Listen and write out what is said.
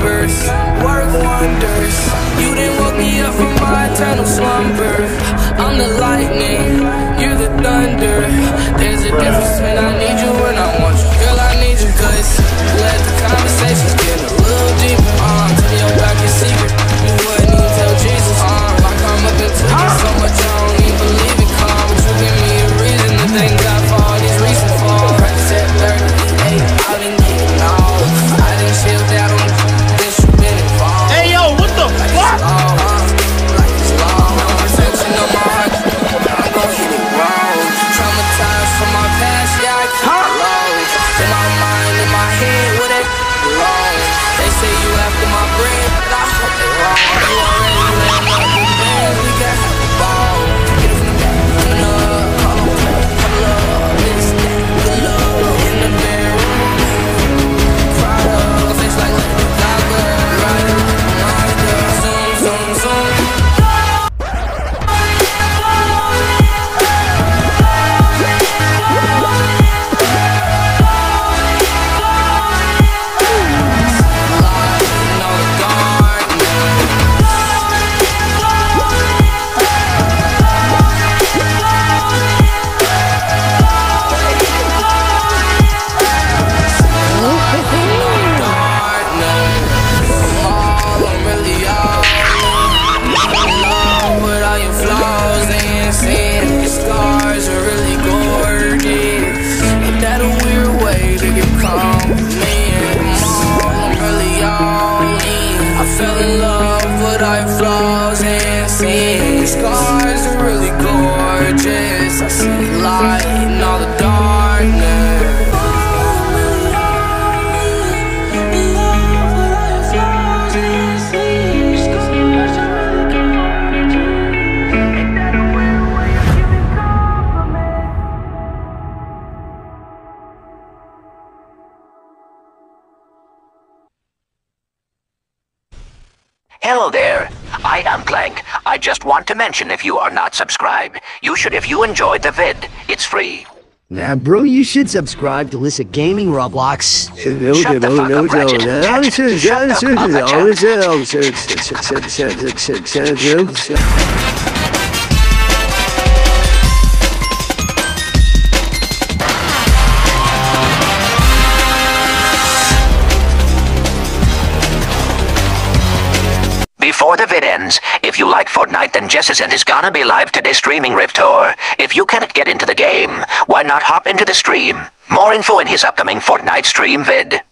numbers, work wonders. You didn't woke me up from my eternal slumber. I'm the lightning, you're the thunder. There's a difference when I need head, where that. They say you after my bread, but I hope they wrong. Hello there. I am Clank. I just want to mention if you are not subscribed, you should if you enjoyed the vid. It's free. Nah, bro, you should subscribe to Lissa Gaming Roblox. Shut the fuck up. Ratchet, shut the fuck up, Ratchet. Before the vid ends, if you like Fortnite, then Jessison is gonna be live today streaming Rift Tour. If you cannot get into the game, why not hop into the stream? More info in his upcoming Fortnite stream vid.